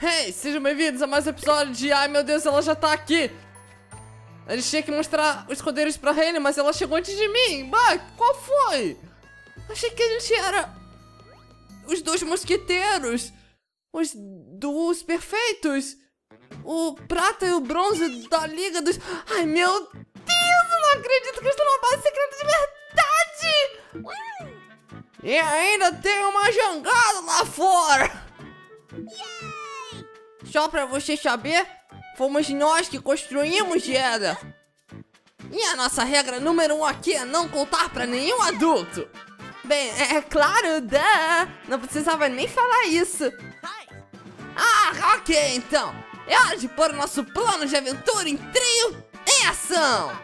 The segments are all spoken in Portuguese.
Hey, sejam bem-vindos a mais um episódio de Ai meu Deus, ela já tá aqui! A gente tinha que mostrar os esconderijos pra Hayley, mas ela chegou antes de mim! Bah, qual foi? Achei que a gente era... Os dois mosqueteiros! Os duos perfeitos! O prata e o bronze da Liga dos... Ai, meu Deus, eu não acredito que eu estou numa base secreta de verdade! E ainda tem uma jangada lá fora! Só pra você saber, fomos nós que construímos ela. E a nossa regra número um aqui é não contar pra nenhum adulto. Bem, é, é claro, da. Não precisava nem falar isso. Ah, ok, então. É hora de pôr nosso plano de aventura em trio em ação.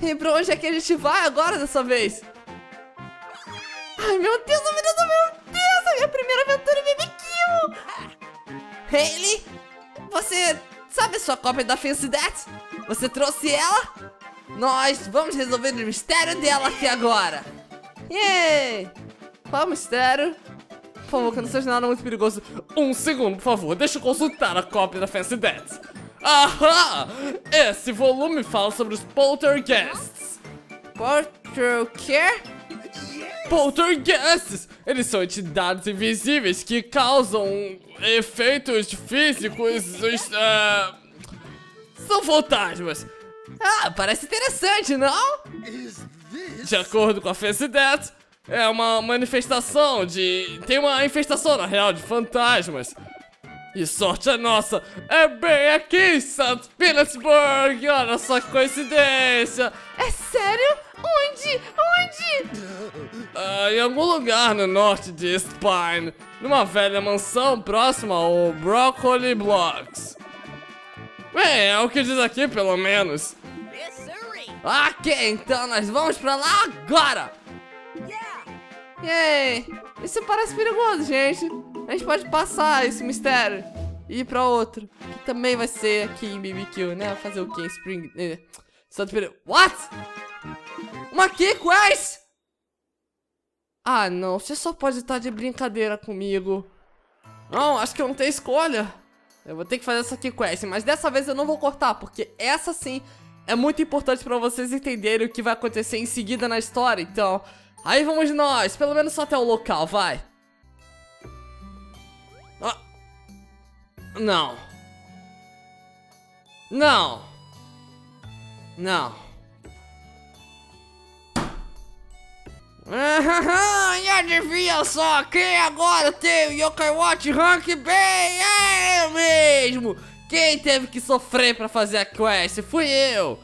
E pra onde é que a gente vai agora dessa vez? Ai, meu Deus, meu Deus, meu Deus! A minha primeira aventura em BBQ! Hayley, você sabe a sua cópia da Fancy That? Você trouxe ela? Nós vamos resolver o mistério dela aqui agora. Yay! Qual é o mistério? Por favor, que não seja nada muito perigoso. Um segundo, por favor. Deixa eu consultar a cópia da Fancy That. Ahá! Esse volume fala sobre os poltergeists. Polter o quê? Poltergeists! Eles são entidades invisíveis que causam efeitos físicos. Uh, são fantasmas. Ah, parece interessante, não? De acordo com a Face Death, é uma manifestação de. Tem uma infestação, na real, de fantasmas. E sorte a nossa, é bem aqui em St. Petersburg! Olha só que coincidência! É sério? Onde? Onde? Uh, em algum lugar no norte de Spine, numa velha mansão próxima ao Broccoli Blocks. Bem, é o que diz aqui, pelo menos. Ok, então nós vamos pra lá agora! Yay! Isso parece perigoso, gente. A gente pode passar esse mistério e ir pra outro. Que também vai ser aqui em BBQ, né? Fazer o em Spring... Eh. What? Uma Key Quest? Ah, não. Você só pode estar de brincadeira comigo. Não, acho que eu não tenho escolha. Eu vou ter que fazer essa Key Quest. Mas dessa vez eu não vou cortar, porque essa sim é muito importante pra vocês entenderem o que vai acontecer em seguida na história. Então, aí vamos nós. Pelo menos só até o local, vai. Ah. Não. Não. Não. e adivinha só, quem agora tem o Yokai Watch Rank bem? É eu mesmo! Quem teve que sofrer pra fazer a quest? Fui eu!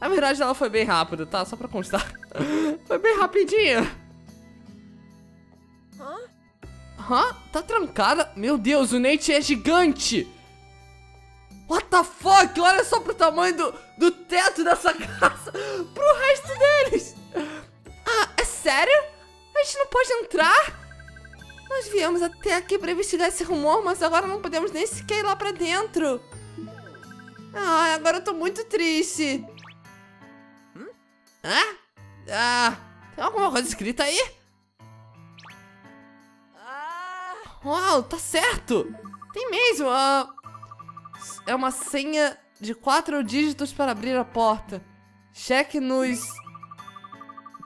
Na verdade ela foi bem rápida, tá? Só pra constar. foi bem rapidinha. Hã? Tá trancada? Meu Deus, o Nate é gigante! What the fuck? Olha só pro tamanho do, do teto dessa casa pro resto deles! Ah, é sério? A gente não pode entrar? Nós viemos até aqui pra investigar esse rumor, mas agora não podemos nem sequer ir lá pra dentro. Ah, agora eu tô muito triste. Hum? Hã? Ah, tem alguma coisa escrita aí? Uau, tá certo. Tem mesmo. Uh, é uma senha de quatro dígitos para abrir a porta. Cheque nos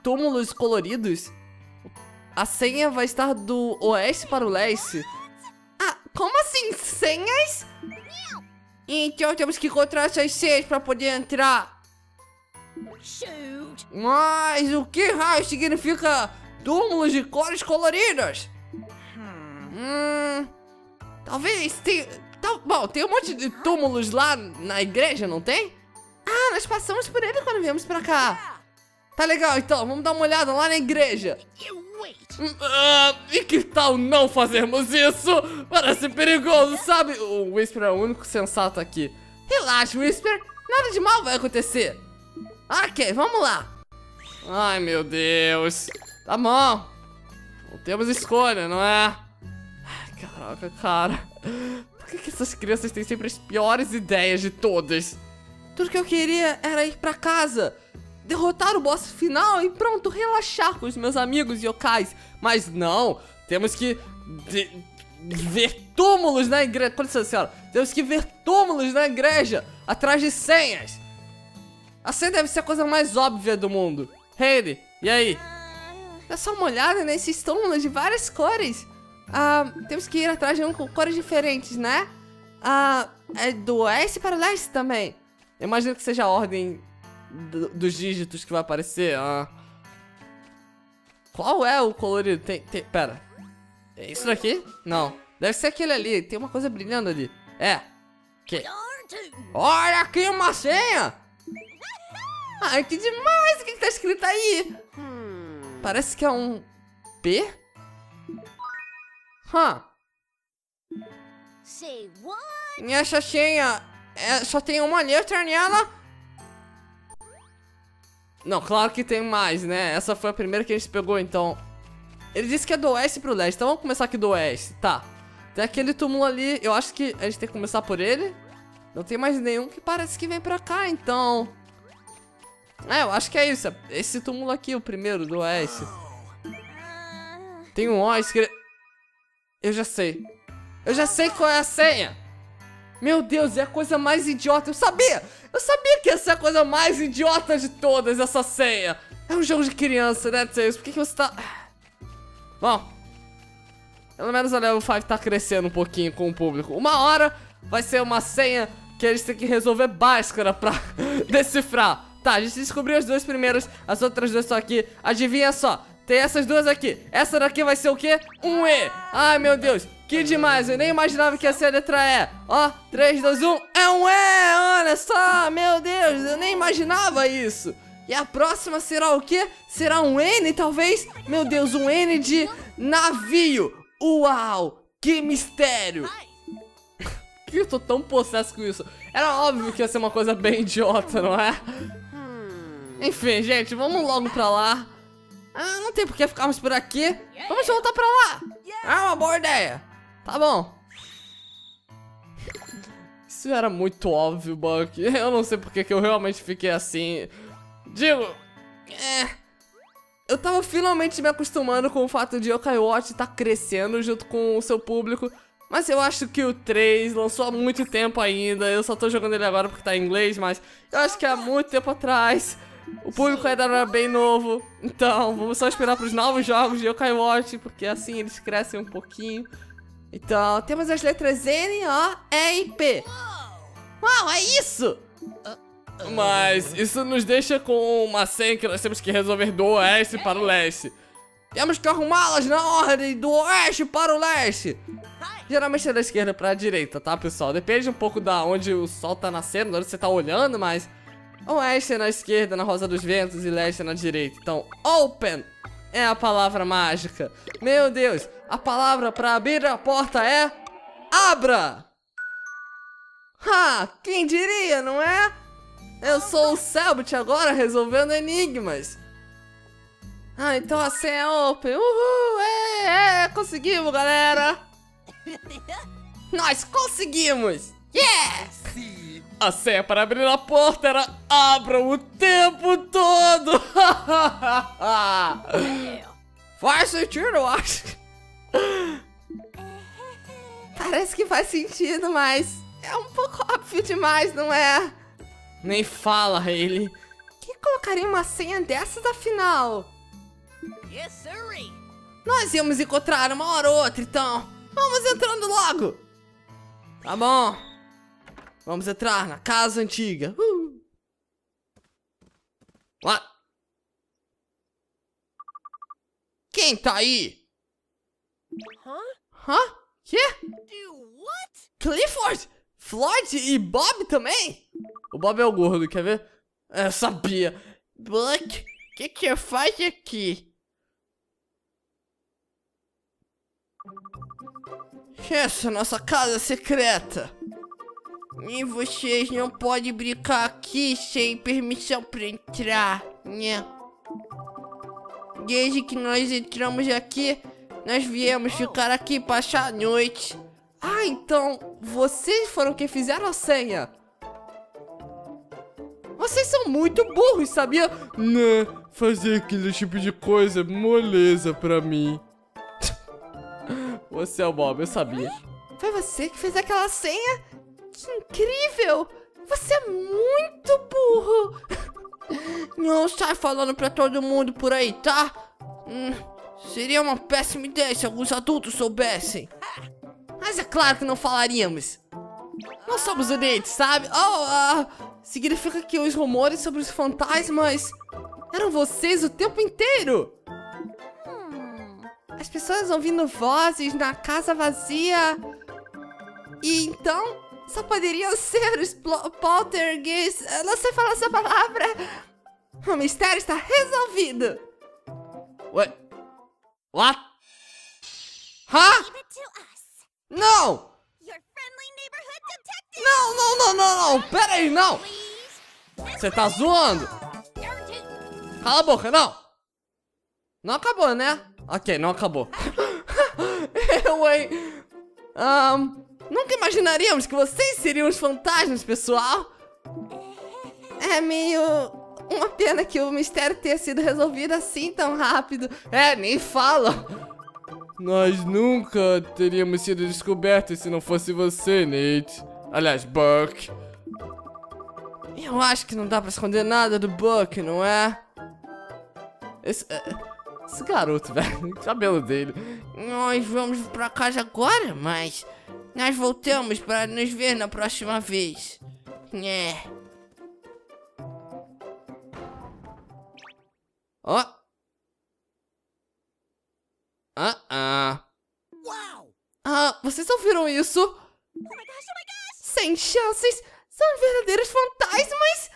túmulos coloridos. A senha vai estar do oeste para o leste. Ah, como assim? Senhas? Então temos que encontrar essas senhas para poder entrar. Mas o que raio significa túmulos de cores coloridas? Hum, talvez tenha... Tá, bom, tem um monte de túmulos lá na igreja, não tem? Ah, nós passamos por ele quando viemos pra cá. Tá legal, então, vamos dar uma olhada lá na igreja. Uh, e que tal não fazermos isso? Parece perigoso, sabe? O Whisper é o único sensato aqui. Relaxa, Whisper, nada de mal vai acontecer. Ok, vamos lá. Ai, meu Deus. Tá bom. Não temos escolha, não é? Caraca, cara. Por que, que essas crianças têm sempre as piores ideias de todas? Tudo que eu queria era ir pra casa derrotar o boss final e pronto, relaxar com os meus amigos yokais. Mas não, temos que ver túmulos na igreja. Com licença, senhora. Temos que ver túmulos na igreja atrás de senhas. A senha deve ser a coisa mais óbvia do mundo. Hayley, e aí? Dá só uma olhada nesses túmulos de várias cores. Ah, temos que ir atrás de um com cores diferentes, né? Ah, é do oeste para o leste também. Eu imagino que seja a ordem do- dos dígitos que vai aparecer. Ah. Qual é o colorido? Tem, tem, pera. É isso daqui? Não. Deve ser aquele ali. Tem uma coisa brilhando ali. É. Que? Olha aqui uma senha! Ai, que demais! O que, que tá escrito aí? Parece que é um P? Hã? Say what? Essa senha é, só tem uma letra nela? Não, claro que tem mais, né? Essa foi a primeira que a gente pegou, então. Ele disse que é do oeste pro leste, então vamos começar aqui do oeste. Tá. Tem aquele túmulo ali, eu acho que a gente tem que começar por ele. Não tem mais nenhum que parece que vem pra cá, então. É, eu acho que é isso. é Esse túmulo aqui, o primeiro do oeste. Tem um O escrito. Eu já sei. Eu já sei qual é a senha. Meu Deus, é a coisa mais idiota. Eu sabia! Eu sabia que ia ser a coisa mais idiota de todas, essa senha. É um jogo de criança, né, Tails? Por que, que você tá. Bom. Pelo menos a Level 5 tá crescendo um pouquinho com o público. Uma hora vai ser uma senha que eles têm que resolver báscara pra decifrar. Tá, a gente descobriu as duas primeiras, as outras duas estão aqui. Adivinha só, tem essas duas aqui. Essa daqui vai ser o quê? Um E. Ai, meu Deus, que demais. Eu nem imaginava que ia ser a letra E. Ó, 3, 2, 1. É um E, olha só. Meu Deus, eu nem imaginava isso. E a próxima será o quê? Será um N, talvez? Meu Deus, um N de navio. Uau, que mistério. Que eu tô tão possesso com isso? Era óbvio que ia ser uma coisa bem idiota, não é? Enfim, gente, vamos logo pra lá. Ah, não tem por que ficarmos por aqui. Vamos voltar pra lá. É uma boa ideia. Tá bom. Isso era muito óbvio, Buck. Eu não sei porque que eu realmente fiquei assim. Digo, é. Eu tava finalmente me acostumando com o fato de Yokai Watch estar crescendo junto com o seu público. Mas eu acho que o 3 lançou há muito tempo ainda. Eu só tô jogando ele agora porque tá em inglês, mas eu acho que há muito tempo atrás. O público ainda não era bem novo. Então, vamos só esperar pros novos jogos de Yokai Watch, porque assim eles crescem um pouquinho. Então, temos as letras N, O, E e P. Uau, é isso! Mas isso nos deixa com uma senha que nós temos que resolver do oeste para o leste. Temos que arrumá-las na ordem do oeste para o leste. Geralmente é da esquerda para a direita, tá, pessoal? Depende um pouco da onde o sol tá nascendo, da onde você tá olhando, mas... Oeste é na esquerda, na Rosa dos Ventos, e leste é na direita. Então, open é a palavra mágica. Meu Deus, a palavra para abrir a porta é... Abra! Ha! Quem diria, não é? Eu sou o Selbit agora resolvendo enigmas. Ah, então a senha é open. Uhul! É, é, conseguimos, galera! Nós conseguimos! Yes! A senha para abrir a porta era abra o tempo todo! Faz sentido, eu acho. Parece que faz sentido, mas é um pouco óbvio demais, não é? Nem fala, Hayley. Quem colocaria uma senha dessas afinal? Yes, sirree. Nós íamos encontrar uma hora ou outra, então. Vamos entrando logo. Tá bom. Vamos entrar na casa antiga. Uh. Lá. Quem tá aí? Huh? Hã? Quê? Do what? Clifford? Floyd e Bob também? O Bob é o gordo, quer ver? Eu sabia. Buck, o que que faz aqui? Essa é a nossa casa secreta. E vocês não podem brincar aqui sem permissão pra entrar, né? Desde que nós entramos aqui, nós viemos ficar aqui passar a noite. Ah, então vocês foram quem fizeram a senha. Vocês são muito burros, sabia? Né, fazer aquele tipo de coisa é moleza pra mim. Você é o Bob, eu sabia. Foi você que fez aquela senha? Que incrível! Você é muito burro! Não sai falando pra todo mundo por aí, tá? Hum, seria uma péssima ideia se alguns adultos soubessem. Mas é claro que não falaríamos. Nós somos unidos, sabe? Oh, ah, significa que os rumores sobre os fantasmas eram vocês o tempo inteiro. As pessoas ouvindo vozes na casa vazia. E então, só poderiam ser os poltergeists. Eu não sei falar essa palavra. O mistério está resolvido. Ué? What? To us. Não! Não, não, não, não, não! Pera aí, não! Você tá zoando? Cala a boca, não! Não acabou, né? Ok, não acabou. Eu, hein? Ahn, nunca imaginaríamos que vocês seriam os fantasmas, pessoal. É meio... Uma pena que o mistério tenha sido resolvido assim tão rápido. É, nem fala. Nós nunca teríamos sido descobertos se não fosse você, Nate. Aliás, Buck. Eu acho que não dá pra esconder nada do Buck, não é? Esse, é, esse garoto, velho. O cabelo dele. Nós vamos pra casa agora, mas nós voltamos para nos ver na próxima vez. É. Ó. Ah, ah. Wow. Ah, vocês ouviram isso? Oh my gosh, oh my gosh. Sem chances! São verdadeiros fantasmas!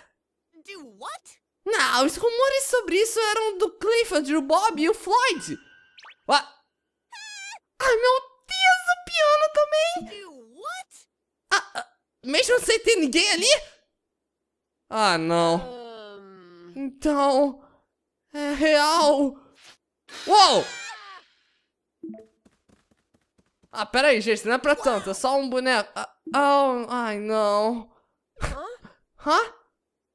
Do what? Não, os rumores sobre isso eram do Clifford, o Bob e o Floyd. What? Ai, meu piano também! Ah, ah, mesmo sem ter ninguém ali? Ah, não. Então. É real. Uou! Ah, pera aí, gente, não é pra tanto, é só um boneco. Ah, oh, ai, não. Hã?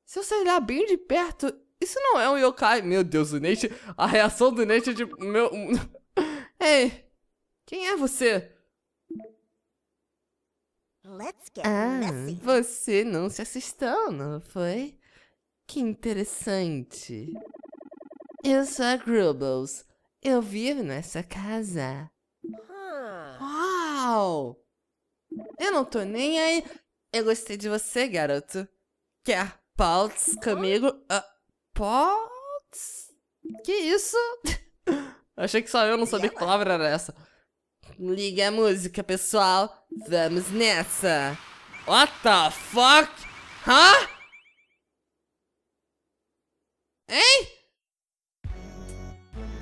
Se você olhar bem de perto, isso não é um yokai. Meu Deus, o Nate. A reação do Nate é tipo. Meu. Ei, quem é você? Let's get Ah, messy. você não se assustou, não foi? Que interessante. Eu sou a Grubbles. Eu vivo nessa casa. Huh. Uau! Eu não tô nem aí. Eu gostei de você, garoto. Quer Paltz comigo? Ah, Paltz? Que isso? Achei que só eu não sabia que palavra era essa. Liga a música, pessoal. Vamos nessa. What the fuck? Hã? Hein?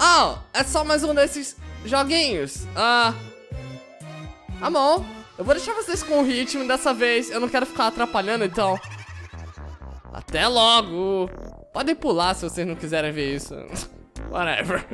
Oh, é só mais um desses joguinhos. Ah. Tá bom. Eu vou deixar vocês com o ritmo dessa vez. Eu não quero ficar atrapalhando, então. Até logo. Podem pular se vocês não quiserem ver isso. Whatever.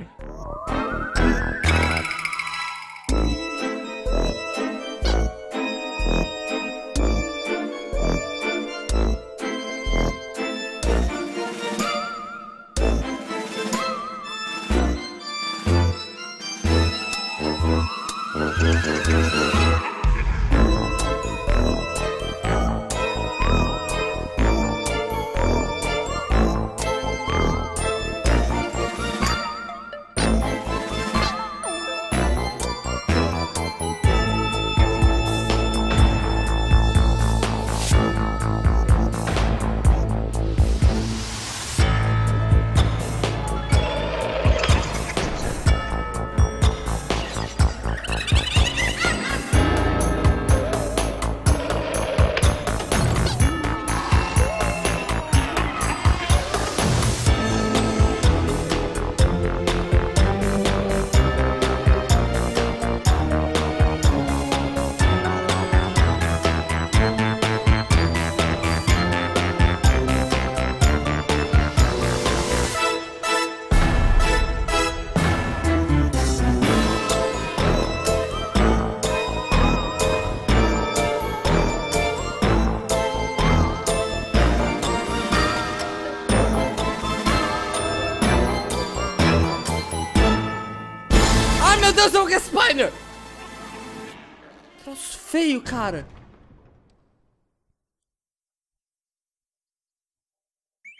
Feio, cara.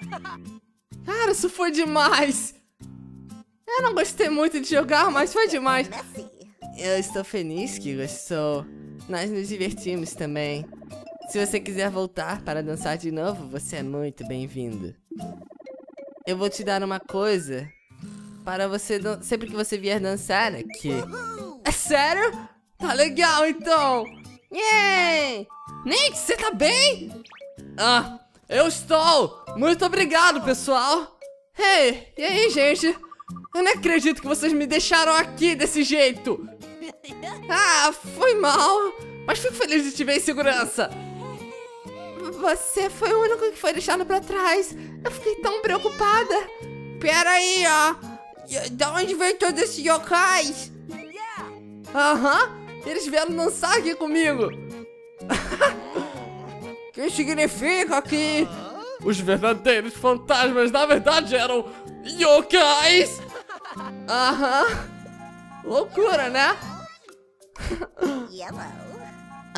Cara, isso foi demais. Eu não gostei muito de jogar, mas foi demais. Eu estou feliz que gostou. Nós nos divertimos também. Se você quiser voltar para dançar de novo, você é muito bem-vindo. Eu vou te dar uma coisa para você sempre que você vier dançar aqui. É sério? Tá legal então. Yay! Nick, você tá bem? Ah, eu estou. Muito obrigado, pessoal. Hey, e aí, gente? Eu não acredito que vocês me deixaram aqui desse jeito. Ah, foi mal. Mas fico feliz de te ver em segurança. Você foi o único que foi deixado pra trás. Eu fiquei tão preocupada. Pera aí, ó. E- Da onde veio todos esses yokais? Aham, eles vieram dançar aqui comigo. que significa que Os verdadeiros fantasmas, na verdade, eram yokais! Aham. Loucura, né?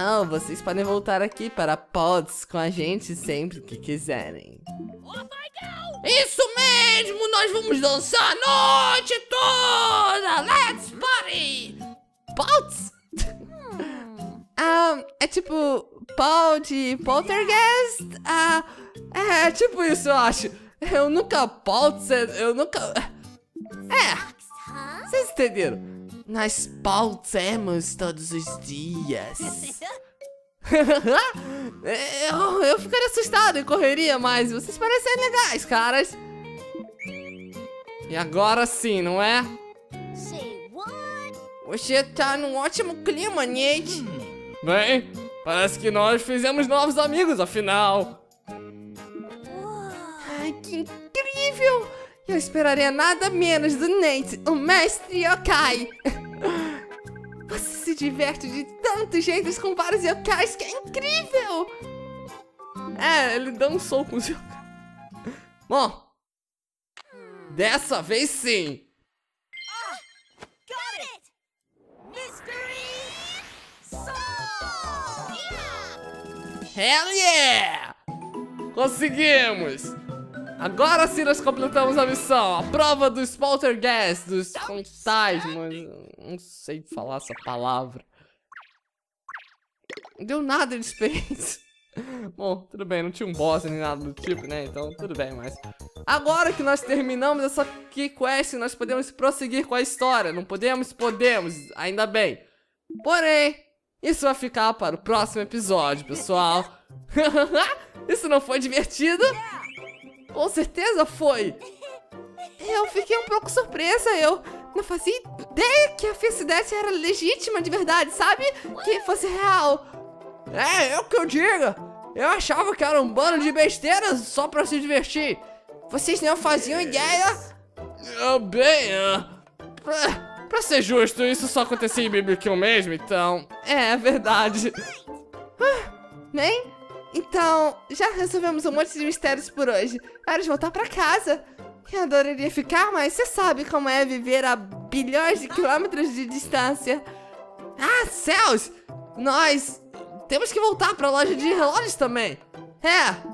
Ah, vocês podem voltar aqui para Pods com a gente sempre que quiserem. Isso mesmo! Nós vamos dançar a noite toda! Let's party! Pods? ah, é tipo Pod Poltergeist? Ah, é tipo isso, eu acho. Eu nunca Pods, eu nunca... É, vocês entenderam? Nós pautemos todos os dias. eu, eu ficaria assustado e correria, mas vocês parecem legais, caras. E agora sim, não é? Você tá num ótimo clima, Nate. Bem, parece que nós fizemos novos amigos, afinal. Ai, que incrível! Eu esperaria nada menos do Nate, o mestre yokai. Você se diverte de tantos jeitos com vários yokais que é incrível! É, ele dançou com os yokais. Bom, dessa vez sim. Hell yeah! Conseguimos! Agora sim nós completamos a missão. A prova dos poltergeist, dos fantasmas. Não sei falar essa palavra. Não deu nada de experiência. Bom, tudo bem, não tinha um boss nem nada do tipo, né? Então tudo bem, mas. Agora que nós terminamos essa key quest, nós podemos prosseguir com a história. Não podemos? Podemos, ainda bem. Porém, isso vai ficar para o próximo episódio, pessoal. isso não foi divertido? Com certeza foi. Eu fiquei um pouco surpresa, eu não fazia ideia que a felicidade era legítima de verdade, sabe? Que fosse real. É, é o que eu digo. Eu achava que era um bando de besteiras só pra se divertir. Vocês não faziam ideia? Ah, bem, ah, pra, ser justo, isso só acontecia em BBQ mesmo, então. É, é verdade. Ah, Bem, então já resolvemos um monte de mistérios por hoje. Hora de voltar pra casa. Eu adoraria ficar, mas você sabe como é viver a bilhões de quilômetros de distância. Ah, céus! Nós temos que voltar pra loja de relógios também. É,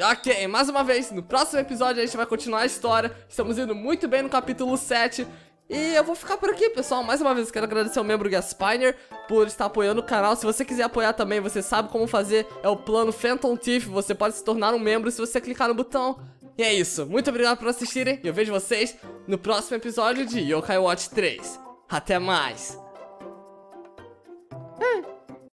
Ok, mais uma vez, no próximo episódio a gente vai continuar a história. Estamos indo muito bem no capítulo 7. E eu vou ficar por aqui, pessoal. Mais uma vez, quero agradecer ao membro Gaspiner por estar apoiando o canal. Se você quiser apoiar também, você sabe como fazer. É o plano Phantom Thief. Você pode se tornar um membro se você clicar no botão. E é isso. Muito obrigado por assistirem. E eu vejo vocês no próximo episódio de Yokai Watch 3. Até mais.